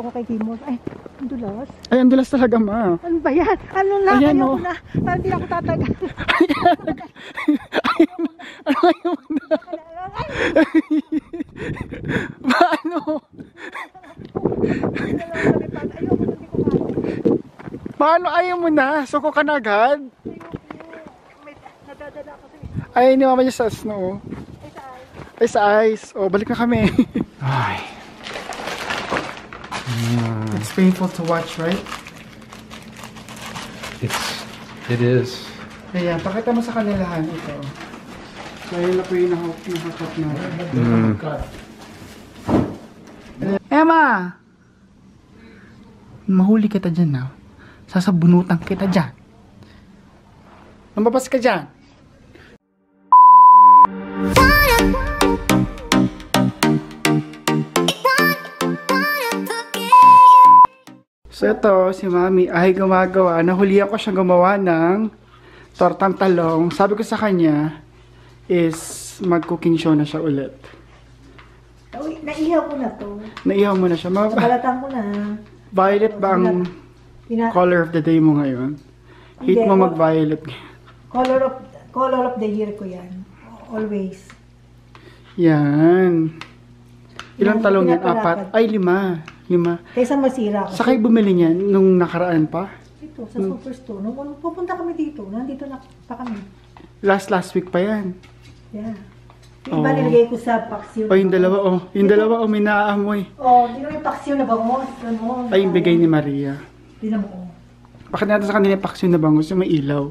Ako kay Kimor. Ay, ang dulas. Ay, ang dulas talaga, ma. Ano ba yan? Ano na? Ayan, Ayoko oh. na. Parang hindi ako tatagal. Ayaw mo na. Paano? Ayoko na, ko kaya. Paano ayaw mo na? Suko ka na agad? Ay, hindi mama niya sa snow. Ay, sa ay. Ay, sa ice. O, balik na kami. Ay. It's painful to watch, right? It's it is. Kaya, pakita mo sa kanilahan ito. Dahil na po yung nakakat na. Mm. Emma! Mahuli kita dyan na. Sasabunutan kita dyan. Lumabas ka dyan. So ito, si Mami ay gumagawa. Nahulihan ko siya gumawa ng tortang talong. Sabi ko sa kanya is mag-cooking show na siya ulit. Uy, naihaw ko na to. Naihaw mo na siya. Ma- Nabalatan ko na. violet ba ang Pina- color of the day mo ngayon? Hate Hindi, mo mag-violet. color of color of the year ko yan. Always. Yan. Ilang talong yan? Apat? Ay, lima. Lima. Kaysa masira ako. Sa kayo bumili niyan nung nakaraan pa? Dito, sa Superstore. Nung nung pupunta kami dito, nandito na pa kami. Last last week pa yan. Yeah. Yung iba Oo. nilagay ko sa paksiw. O yung dalawa, oh. Yung dalawa, oh, may naaamoy. Oh, hindi naman yung paksiw na bangos. Ano? Ay, yung bigay ni Maria. Hindi na mo. oh. Bakit natin sa kanila yung paksiw na bangus yung may ilaw?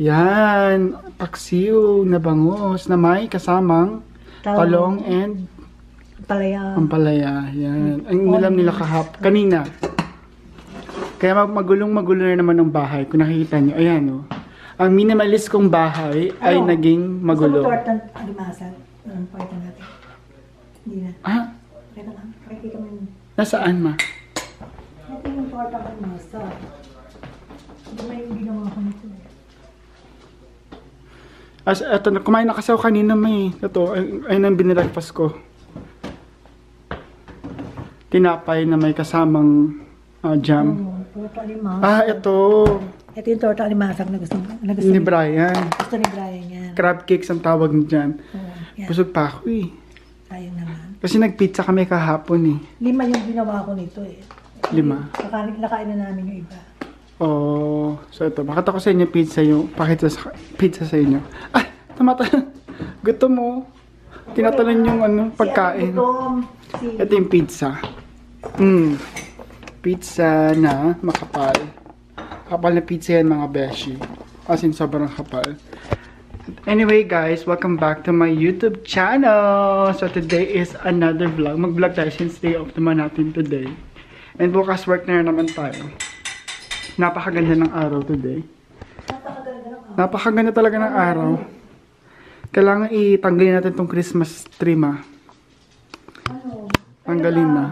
Yan. Paksiw na bangus na may kasamang talong and Palaya. Ampalaya, yan. Ang nilam nila kahap, kanina. Kaya mag magulong magulo na naman ng bahay. Kung nakikita nyo, ayan o. Ang minimalist kong bahay ay Ano? naging Gusto mo magulo. tortang alimasan? Anong pakita natin? Hindi na. Ah, Pakita lang. Pakita mo yung... nasaan ma? Ito yung tortang alimasan. Hindi may ginawa ko nito. eh. As, eto, na- kumain na kasi ako kanina may. Ito, ay, ayun ang binilagpas ko. Tinapay na may kasamang ah, jam. Oh, torta. Ah, ito. Ito yung torta alimasan na gusto, na gusto, Ni Brian. gusto ni Brian yan. Crab cakes ang tawag niya dyan. Oh, yan. Busog pa ako eh. Sayang naman. Kasi nagpizza kami kahapon eh. Lima yung ginawa ko nito eh. Lima. Nakain, nakain na namin yung iba. Oh, so ito, pakita ko sa inyo pizza yung, pakita sa, pizza sa inyo. Ah, tumatalon. Gutom mo. Tinatalon yung ano, pagkain. Si, gutom, Ito yung pizza. Mm. Pizza na makapal. Kapal na pizza yan mga beshi. As in, sobrang kapal. Anyway guys, welcome back to my YouTube channel. So today is another vlog. Mag-vlog tayo since day off naman natin today. And bukas work na naman tayo. Napakaganda ng araw today. Napakaganda talaga ng araw. Kailangan itanggalin natin tong Christmas tree ma. Tanggalin na.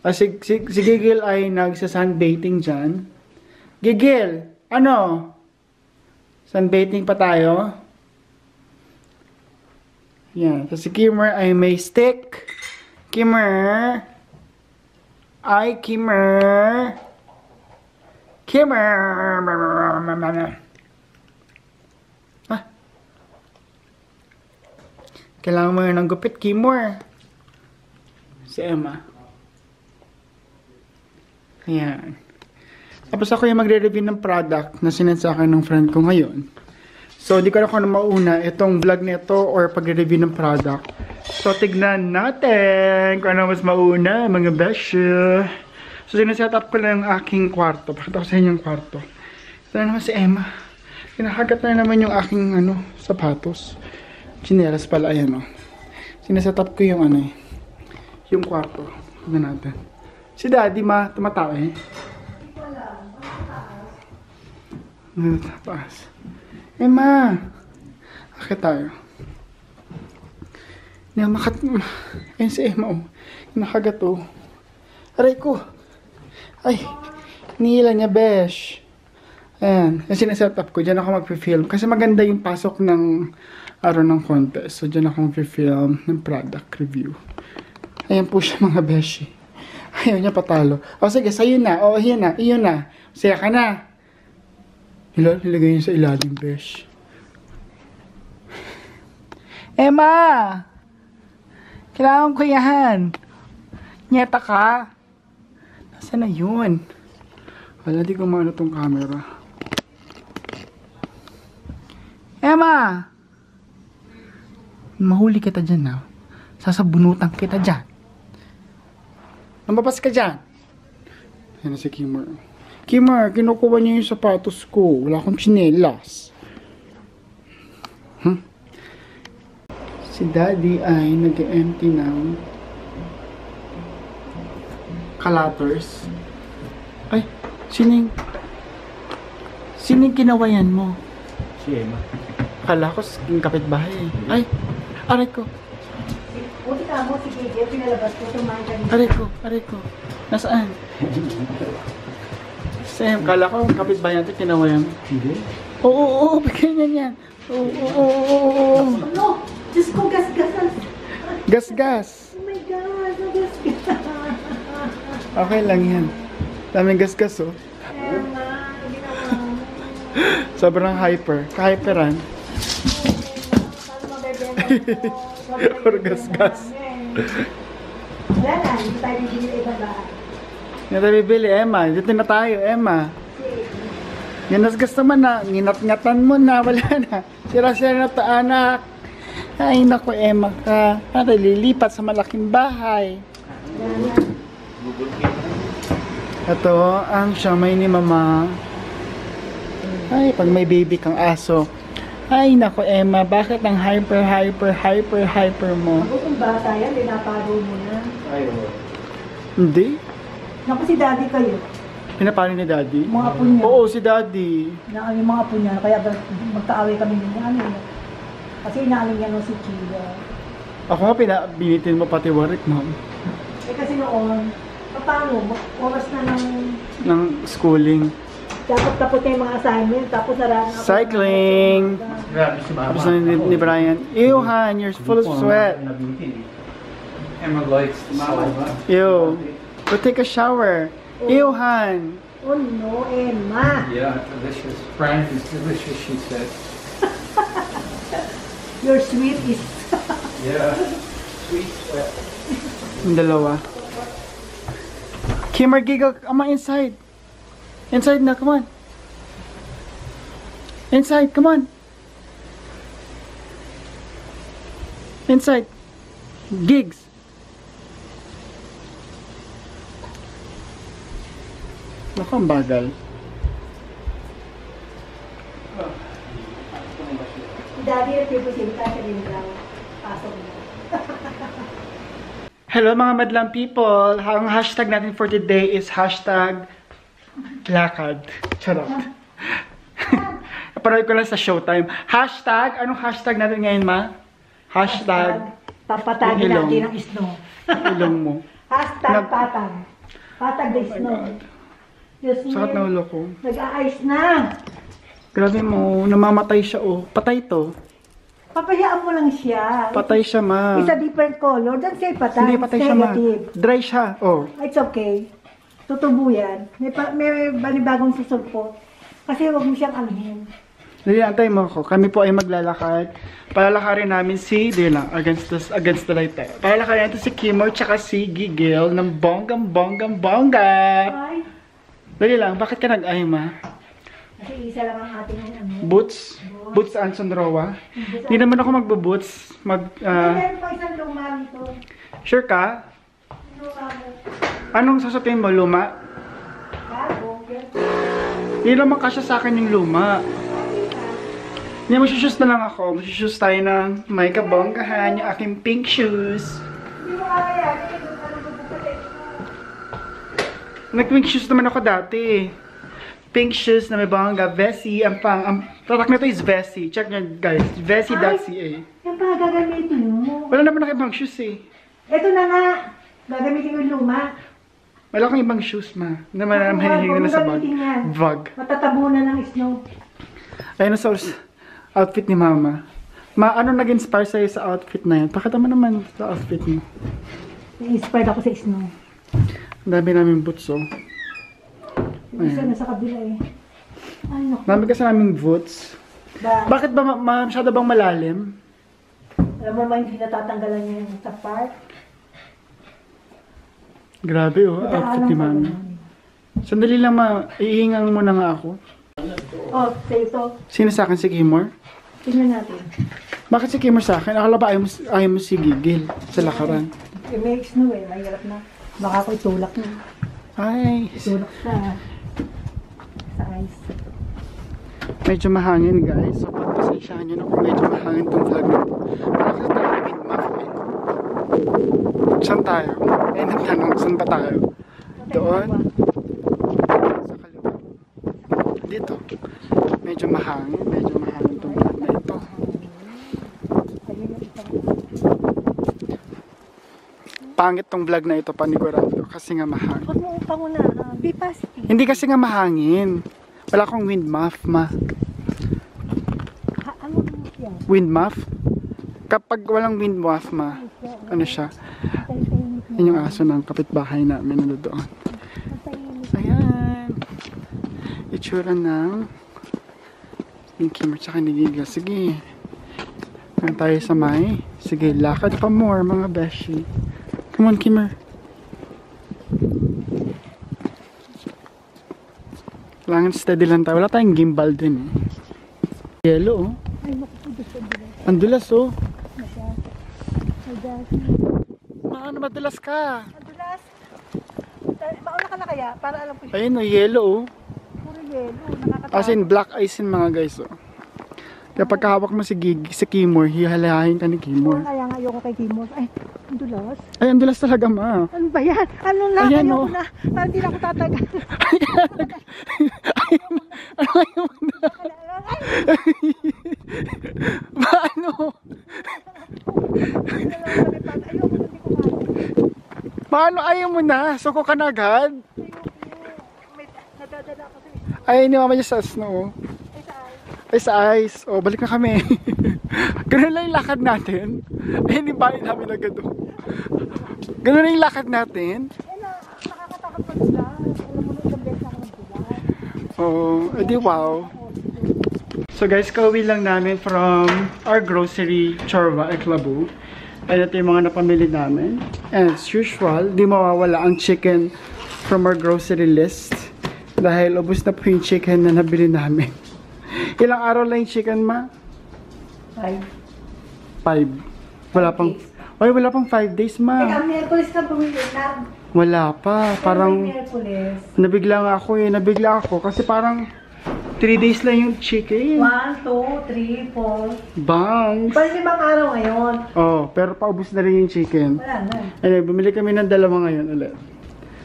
Ah, si, si, si Gigil ay nagsa-sunbathing dyan. Gigil! Ano? Sunbathing pa tayo? Yan. So, si Kimmer ay may stick. Kimmer! Ay, Kimmer! Kimmer! Ah. Kailangan mo ng gupit, Kimmer. Si Emma. Ayan. Tapos ako yung magre-review ng product na sinend sa akin ng friend ko ngayon. So, di ko na kung ano mauna, itong vlog nito or pagre-review ng product. So, tignan natin kung ano mas mauna, mga besh. So, sineset up ko lang ang aking kwarto. Pakita ko sa inyo yung kwarto. Ito na naman si Emma. Kinahagat na naman yung aking ano, sapatos. Chinelas pala, ayan o. Sineset up ko yung ano eh, yung kwarto. Tignan natin. Si daddy ma, tumatawa eh. Ano taas? Eh ma, akit tayo. Hindi makat... Ayun si Emma oh. Nakagat oh. Aray ko. Ay, nila niya besh. Ayan, yung sineset up ko, dyan ako mag-film. Kasi maganda yung pasok ng araw ng contest. So, dyan ako mag-film ng product review. Ayan po siya mga beshi. Ayaw niya patalo. O sige, sa'yo na. O, ayan na. Iyon na. Saya ka na. Nila, nilagay niya sa ilalim, besh. Emma! Kailangan ko yan. Nyeta ka. Nasaan na yun? Wala, di ko maano tong camera. Emma! Mahuli kita dyan na. Sasabunutan kita dyan. Lumabas ka dyan. Yan na si Kimmer. Kimmer, kinukuha niya yung sapatos ko. Wala akong chinelas. Hmm? Si Daddy ay nag-empty ng kalaters. Ay, sining sining kinawayan mo? Si Emma. Kala ko kapitbahay. Ay, aray ko, Buti ka mo, si Gigi, pinalabas ko, tumahan ka aray ko, aray ko. Nasaan? Sam, kala ko yung kapitbahay natin kinawayan. Hindi? Oo, oo, oo, bigyan niya yan. Oo, oo, oo, oo, oo. Ano? Diyos ko, gas-gasan. Gas, gas. Oh my God, gas-gasan. Okay lang yan. Daming gas, gas, oh. Sobrang hyper. Ka-hyperan. Paano mabebenta Or gas-gas. Wala na, hindi tayo bibili ibang bahay. Hindi tayo bibili, Emma. Dito na tayo, Emma. Ginasgas naman na. Nginat-ngatan mo na. Wala na. Sira-sira na to, anak. Ay, naku, Emma ka. Para lilipat sa malaking bahay. Ito, ang siyamay ni Mama. Ay, pag may baby kang aso. Ay, naku, Emma. Bakit ang hyper, hyper, hyper, hyper mo? Ako kung bata yan, dinaparo mo na. Ay, oo. Hindi? Naku si daddy kayo. Pinapalo ni Daddy? Mga apo niya. Oo, si Daddy. Na yung mga apo niya, kaya magkaaway kami ng ano niya. Kasi inaaling niya nung si Chida. Ako nga, pina- binitin mo pati warik, ma'am. Eh kasi noon, paano, oras na ng Ng schooling. Tapos tapos na yung mga assignment, tapos naraan ako. Cycling. Grabe si Mama. Tapos na ni, ni Brian, Ew, Han, you're full of sweat. Eh. Emma likes the salt. Ew. Go take a shower. Oh. Ew, Han. Oh no, Emma! Yeah, delicious. Frank is delicious, she said. Your sweet is... Yeah. Sweet sweat. Yung dalawa. Kimmer, giggle. Come on, inside. Inside na, come on. Inside, come on. Inside. Gigs. Naku, ang bagal. Daddy Sinta, siya rin lang. Pasok mo. Hello mga madlang people! Ang hashtag natin for today is hashtag lakad. Charot. Napanood ko lang sa Showtime. Hashtag, anong hashtag natin ngayon ma? Hashtag Papatagin natin ang snow. ilong mo. Hashtag Nag- patag. Patag the snow. Diyos mo. Sakit na ulo ko. Nag-a-ice na. Grabe mo, namamatay siya oh. Patay to. Papayaan mo lang siya. Patay siya ma. It's a different color. Don't say patay. Hindi, patay siya ma. Negative. Dry siya. Oh. It's okay. Tutubo yan. May, pa, may banibagong susulpot. Kasi huwag mo siyang alhin. Dali, antay mo ako. Kami po ay maglalakad. Palalakarin namin si, dali lang, against the, against the light tayo. Palalakarin natin si Kimo tsaka si Gigil ng bonggang bonggang bongga. Ay, Dali lang, bakit ka nag-ay ma? kasi isa lang ang ating ano. Boots? Boots Anson Rowa? Hindi naman ako magbo-boots. Mag, ah, Meron pa isang luma nito. sure ka? Mo. Anong sasabihin mo, luma? Hindi naman kasya sa akin yung luma. Hindi, masushoes na lang ako. Masushoes tayo ng may kabonggahan, yung aking pink shoes. Nag-pink shoes naman ako dati. Pink shoes na may bongga, Vessi, ang pang, ang tatak na to is Vessi. Check nyo guys, Vessi.ca. Yan pa gagamitin mo. Wala naman ako ibang shoes eh. Ito na nga. Gagamitin yung luma. Wala akong ibang shoes ma. Naman hinihingi na sa bag. Vlog. Matatabunan ng snow. Ayun na sa outfit ni mama. Ma, ano nag-inspire sa'yo sa outfit na yan? Pakita mo naman sa outfit mo. Na-inspired ako sa snow. Ang dami namin boots, oh. Yung isa nasa kabila eh. Ay, naku. Dami kasi naming boots. Ba, Bakit ba ma- ma- masyado bang malalim? alam mo ba hindi natatanggalan niya yung sa park? Grabe, oh. Outfit ni Daanan mami. Sandali lang, ma. Iingang muna nga ako. Oh, sa ito. Sino sa akin si Kimor? Tingnan natin. Bakit si Kimor sa akin? Akala ba ayaw mo, ayaw mo si Gigil sa lakaran? Eh, may snow eh. Mahirap na. Baka ako itulak na. Ay, Itulak sa sa ice. medyo mahangin guys. So, pagpasensyahan nyo na kung medyo mahangin tong vlog na to. Wala kasi tayo wind muff eh. Saan tayo? Eh, ang tanong, saan ba tayo? Doon? Sa kaliwa. Dito. Medyo mahangin. Medyo mahangin tong vlog na ito. Pangit tong vlog na ito, panigurado. Kasi nga mahangin. Huwag mo upang una. ah, be positive. Hindi kasi nga mahangin. Wala akong wind muff, ma. Wind muff? Kapag walang wind muff, ma, ano siya? Yan yung aso ng kapitbahay namin na doon. Ayan. Itsura ng yung Kimmer tsaka ni Giga. Sige. Ano tayo sa may? Sige, lakad pa more mga beshi. Come on, Kimmer. Kailangan steady lang tayo. Wala tayong gimbal din eh. Yellow oh. Ang dulas oh. Madulas ka? Madulas. Ta- Mauna ka na kaya? Para alam ko. Ayun oh, yellow oh. Puro yelo. Nakakatakot. As in, black eyes yun mga guys oh. Kaya pagkahawak mo si Gig, si Kimor, hihalahin ka ni Kimor. Kaya nga ayoko kay Timos. Ay, ang dulas. Ay, ang dulas talaga ma. Ano ba yan? Ano na? Ayan, ayoko oh. na. Parang di na ako tatagal. Mo na. Paano? Ayoko na, hindi. Paano ayaw mo na? Suko ka na agad? Ay, ni mama niya sa snow. Ay, sa ice. O, balik na kami. Ganun lang yung lakad natin. Ay, hindi bahay namin agad oh. Ganun lang yung lakad natin. Na, nakakatakot magdulas. Alam mo na ilang beses ako magdulas. Oh, edi wow. So guys, kauwi lang namin from our grocery chorba at And ito yung mga napamili namin. And as usual, di mawawala ang chicken from our grocery list. Dahil ubos na po yung chicken na nabili namin. Ilang araw lang yung chicken, ma? Ay. Five. Wala pang... Ay, wala pang five days, Teka, ma. Miyerkules ka bumili na. Wala pa. Parang... Miyerkules. Nabigla nga ako eh. Nabigla ako. Kasi parang... 3 days lang yung chicken. One, two, three, four. Bangs! Bali limang araw ngayon. Oh, pero paubos na rin yung chicken. Wala na. Anyway, bumili kami ng dalawa ngayon ulit.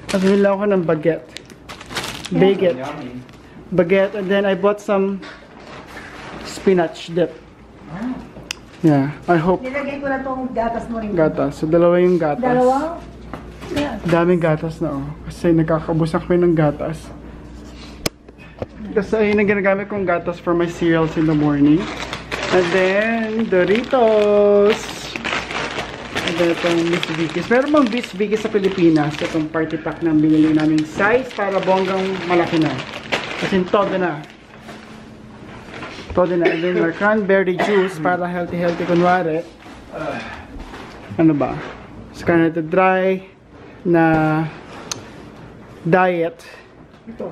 Tapos bumili ako ng baguette. Baguette. Baguette. And then I bought some spinach dip. Yeah, I hope Nilagay ko na tong gatas mo rin. gatas. So, dalawa yung gatas. Dalawang? Yeah. Daming gatas na oh. Kasi nagkakabos na kami ng gatas. Kasi ayun ang ginagamit kong gatas for my cereals in the morning. And then, Doritos! And then itong Miss Vicky's. Meron bang Miss Vicky's sa Pilipinas? Itong party pack na binili namin size para bonggang malaki na. Kasi todo na. Todo na. And then our cranberry juice para healthy-healthy kunwari. Ano ba? Sa Canada Dry na diet. Ito.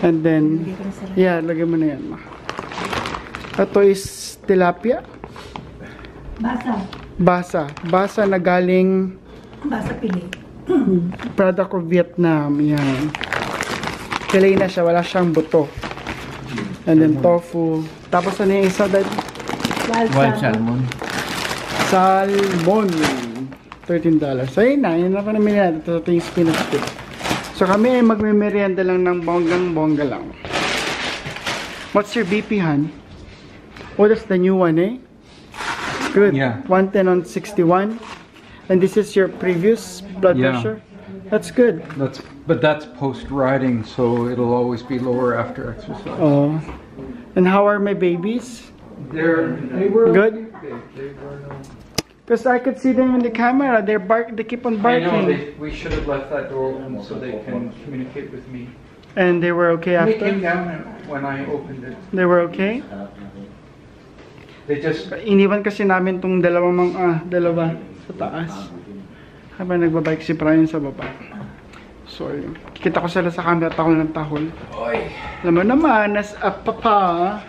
And then, yeah, lagyan mo na yan. ma. Ito is tilapia. Basa. Basa. Basa na galing Basa pili. product of Vietnam. Yan. Kilay na siya. Wala siyang buto. And then tofu. Tapos ano yung isa? Dad? Wild, Wild salmon. salmon. Salmon. $13. So yun na. Yun na pa namin natin. Ito, ito yung spinach dip. So kami ay magme-merienda lang ng bonggang-bongga lang. What's your BP, Han? Oh, that's the new one, eh? Good. Yeah. 110 on 61. And this is your previous blood Yeah. pressure? That's good. That's but that's post riding, so it'll always be lower after exercise. Oh. And how are my babies? They're they were Good? They, they were Because I could see them in the camera. They're bark. They keep on I know, barking. they, we should have left that door open so they can communicate with me. And they were okay They came after. down when I opened it. They were okay. They just, Iniwan kasi namin tong dalawang mga ah, dalawa sa taas. Habang nagbabike si Brian sa baba. So. Kita ko sila sa camera tahol ng tahol. Oy. Alam mo naman, as a papa,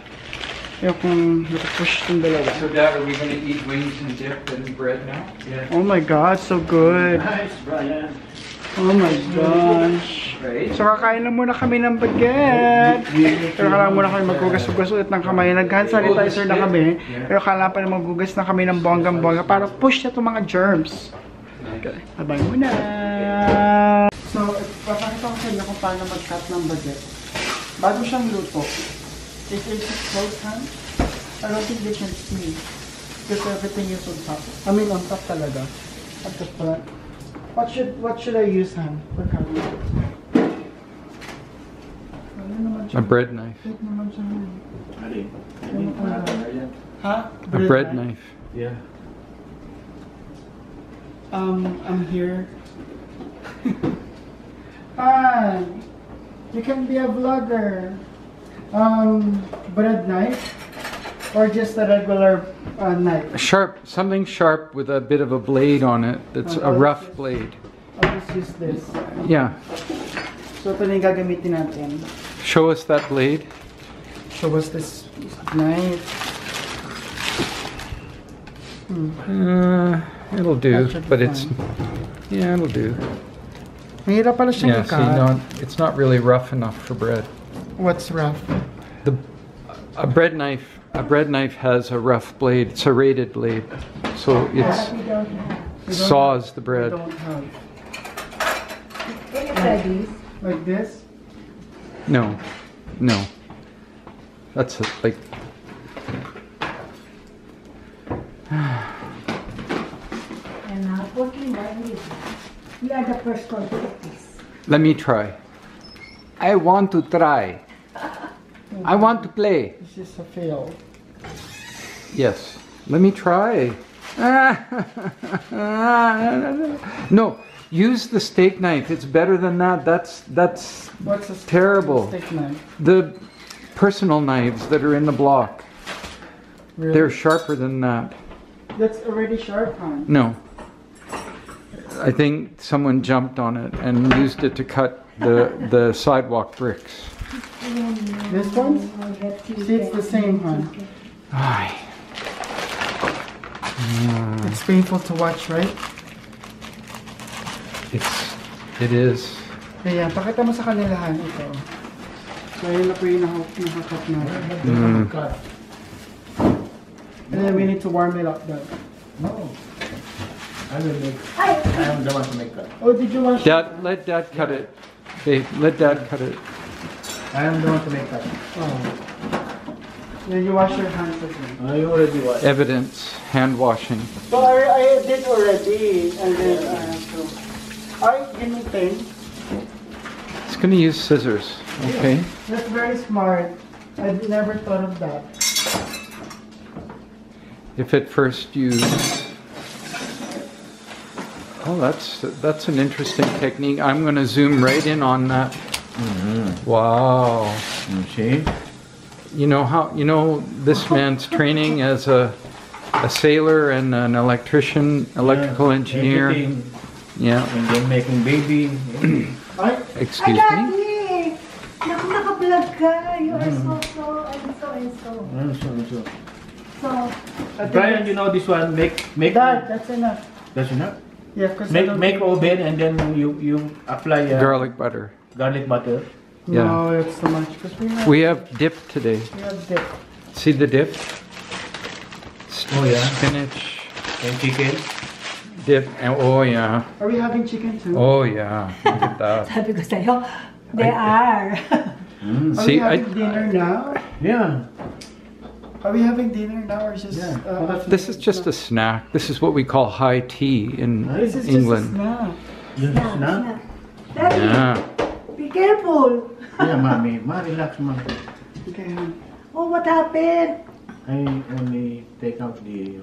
yung kung push tong dalawa. So Dad, are we gonna eat wings and dip and bread now? Yeah. Oh my God, so good. Nice, Brian. Oh my gosh. Right? So kakain na muna kami ng baget. Pero kailangan muna kami maghugas-hugas ulit ng kamay. Nag-hand sanitizer na kami. Pero kailangan pa na maghugas na kami ng bonggang-bongga para push na itong mga germs. Okay. Abay muna. So, papakita ko sa inyo kung paano mag-cut ng baget. Bago siyang luto, it is close hand. I don't think they can see. Because everything is on top. I mean, on top talaga. At the front. What should what should I use, Han? For cutting? Ano? A bread knife. Wait naman siya, Han. Alin? Ano pa na? Ha? A bread knife. Yeah. Um, I'm here. Han! You can be a vlogger. Um, bread knife? Or just a regular uh, knife? Sharp, something sharp with a bit of a blade on it. That's a rough blade. I'll just use this. Yeah. So, ito na yung gagamitin natin. Show us that blade. Show us this knife. Uh, it'll do, That should be but it's yeah, it'll do. Mahirap pala siyang Yeah, see, no, it's not really rough enough for bread. What's rough? The a bread knife, a bread knife has a rough blade. It's a rated blade, so it's We don't have. saws the We bread. don't have. Can you try this? Like this? No, no. That's it, like And not working like this. We are the first one to get this. Let me try. I want to try. I want to play. This is a fail. Yes. Let me try. no, use the steak knife. It's better than that. That's that's What's Terrible. The personal knives that are in the block. Really? They're sharper than that. That's already sharp, huh? No. I think someone jumped on it and used it to cut the the sidewalk bricks. This one? I have to See, it's the same, huh? Ay. It's painful to watch, right? It's it is. Kaya, pakita mo sa kanila, Han, ito. So, yun na po yung naka- nakakat natin. Mm. And then we need to warm it up, Dad. No. I will make. I am the one to make cut. Oh, did you want? Dad, let Dad cut it. Hey, let Dad cut it. I am the one to make cut. Oh. Then you wash your hands again. I already watched. Evidence, hand washing. So I, I did already, and then uh, I have to. Alright, give me pen. It's gonna use scissors, okay? That's very smart. I never thought of that. If at first you Oh, that's that's an interesting technique. I'm going to zoom right in on that. Mm-hmm. Wow. You see? You know how you know this man's training as a a sailor and an electrician, electrical Yeah, engineer. everything. Yeah. And then making baby. Alright, Ay, Excuse me. Daddy! Naku, naka-vlog ka. You are mm-hmm. so, so, and so, and so. So, so. So, Brian, you know this one. Make make. Dad, that's enough. That's enough. Yeah, because Make make oven and then you you apply uh, Garlic butter. garlic butter. No, it's too much. Because we have, We have dip today. we have dip. See the dip? Oh, yeah. Spinach And chicken. dip. And, oh yeah. Are we having chicken too? Oh yeah. Look at that. sabi ko sa'yo, they are. Mm. Are See, we I, having dinner now? Yeah. Are we having dinner now or just? Yeah. Uh, this is just a snack. This is what we call high tea in This This is England. just a snack. Yes, Snap, na? snap. Daddy, Yeah. be careful. Yeah, mommy. Ma, relax, ma. Okay. Oh, what happened? I only take out the